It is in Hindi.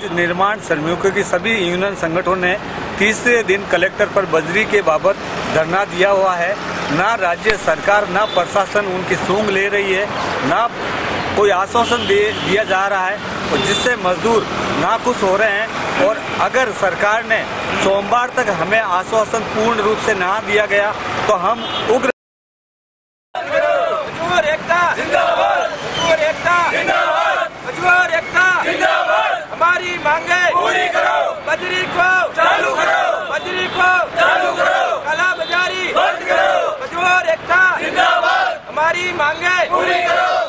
आज निर्माण श्रमिकों की सभी यूनियन संगठनों ने तीसरे दिन कलेक्टर पर बजरी के बाबत धरना दिया हुआ है। ना राज्य सरकार, ना प्रशासन उनकी सूंग ले रही है, ना कोई आश्वासन दे, दिया जा रहा है और जिससे मजदूर नाखुश हो रहे हैं और अगर सरकार ने सोमवार तक हमें आश्वासन पूर्ण रूप से ना दिया गया तो हम उग्र हमारी मांगे। पूरी करो। बजरी को चालू करो। बजरी को चालू करो। कला बाजारी। बंद करो। मजबूर एकता। जिंदाबाद। हमारी मांगे। पूरी करो।